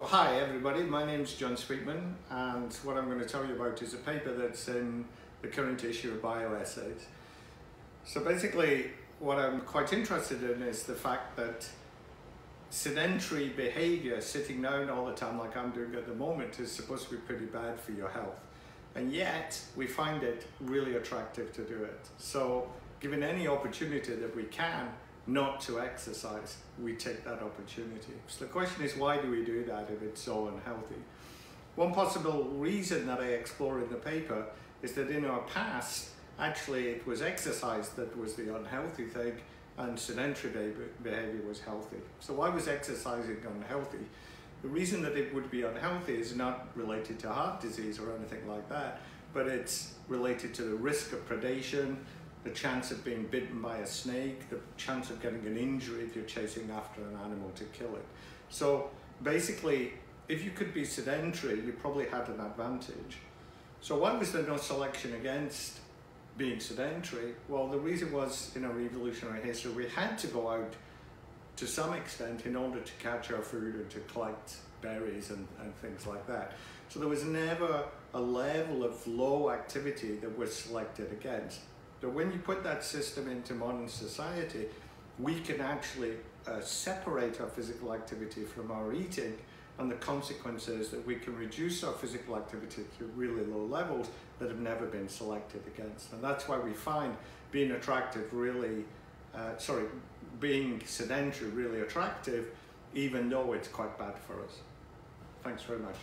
Hi everybody, my name is John Speakman and what I'm going to tell you about is a paper that's in the current issue of BioEssays. So basically what I'm quite interested in is the fact that sedentary behaviour, sitting down all the time like I'm doing at the moment, is supposed to be pretty bad for your health. And yet we find it really attractive to do it. So given any opportunity that we can, not to exercise, we take that opportunity. So the question is, why do we do that if it's so unhealthy? One possible reason that I explore in the paper is that in our past, actually it was exercise that was the unhealthy thing and sedentary behavior was healthy. So why was exercising unhealthy? The reason that it would be unhealthy is not related to heart disease or anything like that, but it's related to the risk of predation, the chance of being bitten by a snake, the chance of getting an injury if you're chasing after an animal to kill it. So basically, if you could be sedentary, you probably had an advantage. So why was there no selection against being sedentary? Well, the reason was in our evolutionary history, we had to go out to some extent in order to catch our food and to collect berries and, and things like that. So there was never a level of low activity that was selected against. So when you put that system into modern society, we can actually uh, separate our physical activity from our eating and the consequence is that we can reduce our physical activity to really low levels that have never been selected against. And that's why we find being attractive really, uh, sorry, being sedentary really attractive, even though it's quite bad for us. Thanks very much.